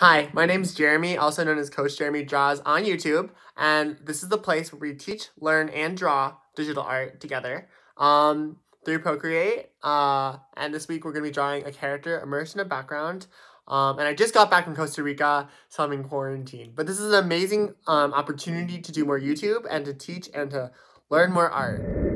Hi, my name is Jeremy, also known as Coach Jeremy Draws on YouTube, and this is the place where we teach, learn, and draw digital art together um, through Procreate. Uh, and this week we're going to be drawing a character immersed in a background. Um, and I just got back from Costa Rica, so I'm in quarantine. But this is an amazing um, opportunity to do more YouTube and to teach and to learn more art.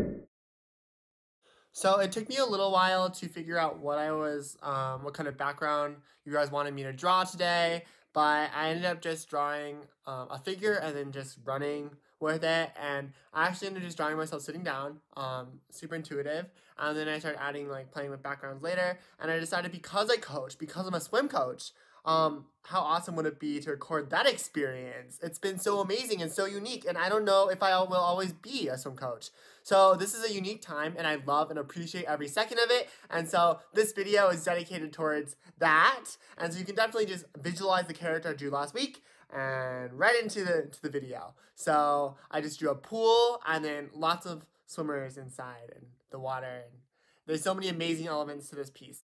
So it took me a little while to figure out what I was, um, what kind of background you guys wanted me to draw today, but I ended up just drawing um, a figure and then just running with it. And I actually ended up just drawing myself sitting down, um, super intuitive. And then I started adding like playing with backgrounds later. And I decided because I coach, because I'm a swim coach, um, how awesome would it be to record that experience? It's been so amazing and so unique, and I don't know if I will always be a swim coach. So this is a unique time, and I love and appreciate every second of it. And so this video is dedicated towards that. And so you can definitely just visualize the character I drew last week and right into the to the video. So I just drew a pool and then lots of swimmers inside and the water. And there's so many amazing elements to this piece.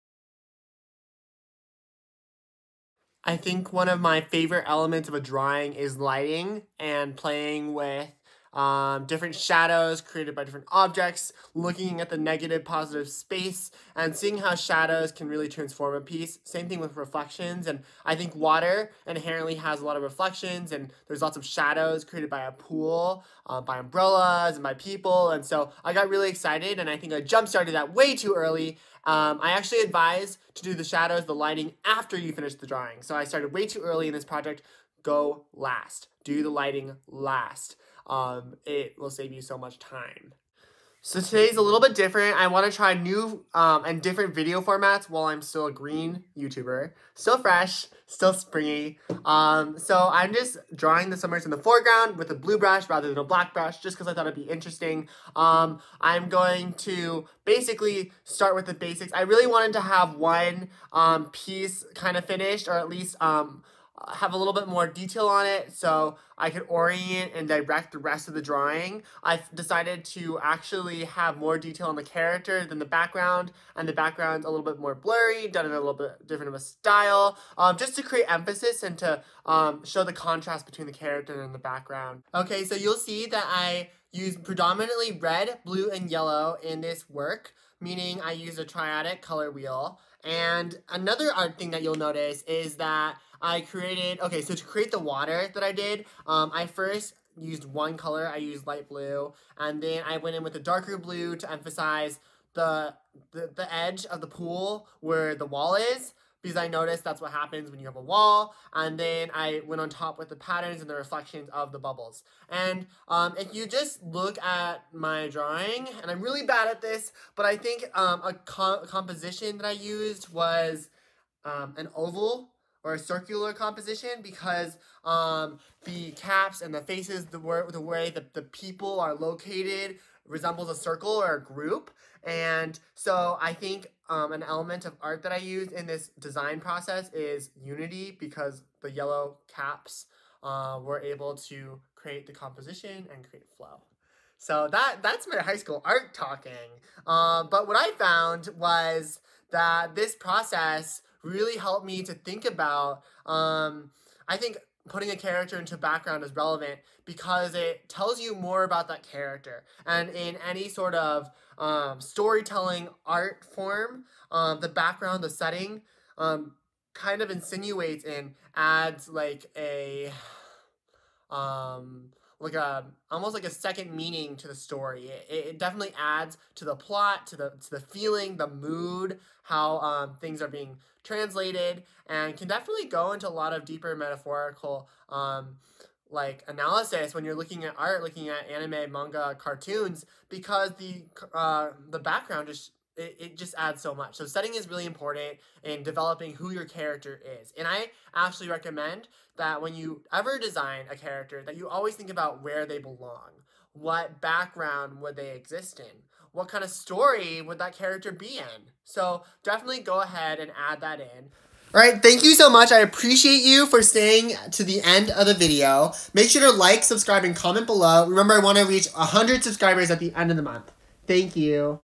I think one of my favorite elements of a drawing is lighting and playing with um, different shadows created by different objects, looking at the negative, positive space, and seeing how shadows can really transform a piece. Same thing with reflections, and I think water inherently has a lot of reflections, and there's lots of shadows created by a pool, uh, by umbrellas, and by people, and so I got really excited, and I think I jump-started that way too early. Um, I actually advise to do the shadows, the lighting, after you finish the drawing. So I started way too early in this project. Go last. Do the lighting last um, it will save you so much time. So today's a little bit different. I want to try new um, and different video formats while I'm still a green YouTuber. Still fresh, still springy. Um, so I'm just drawing the summers in the foreground with a blue brush rather than a black brush just because I thought it'd be interesting. Um, I'm going to basically start with the basics. I really wanted to have one um, piece kind of finished or at least um, have a little bit more detail on it so I could orient and direct the rest of the drawing. I've decided to actually have more detail on the character than the background, and the background's a little bit more blurry, done in a little bit different of a style, um, just to create emphasis and to um, show the contrast between the character and the background. Okay, so you'll see that I use predominantly red, blue, and yellow in this work, meaning I use a triadic color wheel. And another art thing that you'll notice is that I created, okay, so to create the water that I did, um, I first used one color, I used light blue, and then I went in with a darker blue to emphasize the, the, the edge of the pool where the wall is, because I noticed that's what happens when you have a wall. And then I went on top with the patterns and the reflections of the bubbles. And um, if you just look at my drawing, and I'm really bad at this, but I think um, a, co composition that I used was um, an oval or a circular composition because um, the caps and the faces, the, the way the people are located resembles a circle or a group. And so I think um, an element of art that I use in this design process is unity because the yellow caps uh, were able to create the composition and create flow. So that that's my high school art talking. Uh, but what I found was that this process really helped me to think about, um, I think putting a character into background is relevant because it tells you more about that character. And in any sort of um, storytelling art form, um, the background, the setting, um, kind of insinuates and adds like a um like a almost like a second meaning to the story. It, it definitely adds to the plot, to the to the feeling, the mood, how um, things are being translated, and can definitely go into a lot of deeper metaphorical um, like analysis when you're looking at art, looking at anime, manga, cartoons, because the uh, the background just it, it just adds so much. So setting is really important in developing who your character is. And I actually recommend that when you ever design a character that you always think about where they belong. What background would they exist in? What kind of story would that character be in? So definitely go ahead and add that in. All right, thank you so much. I appreciate you for staying to the end of the video. Make sure to like, subscribe, and comment below. Remember, I want to reach 100 subscribers at the end of the month. Thank you.